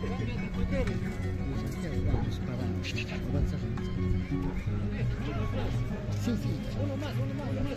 Sì, sì. Uno más, uno más, uno más, uno más.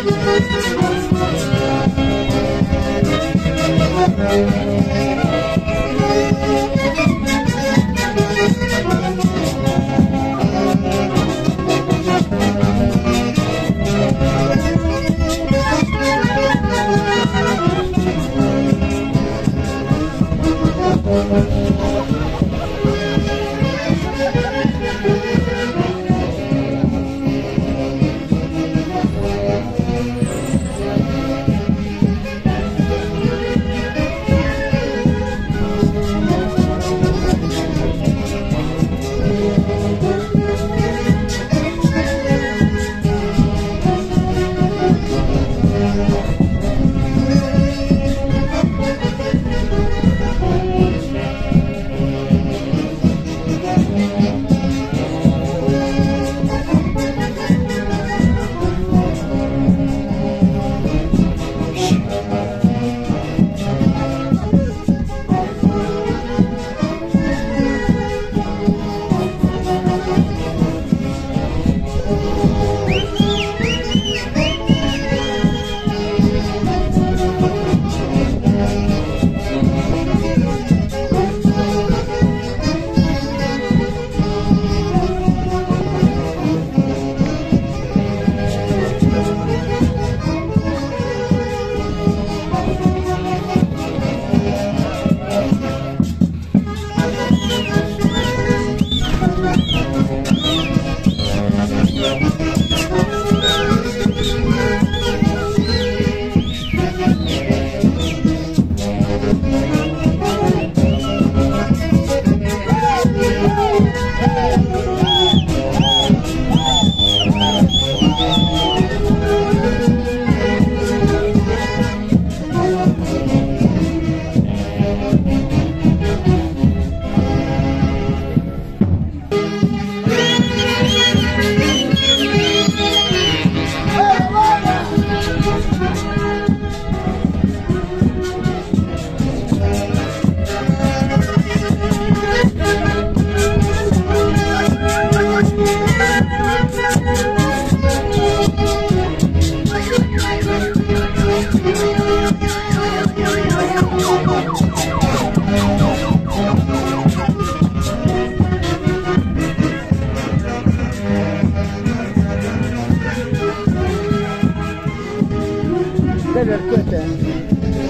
Thank you. Better quit.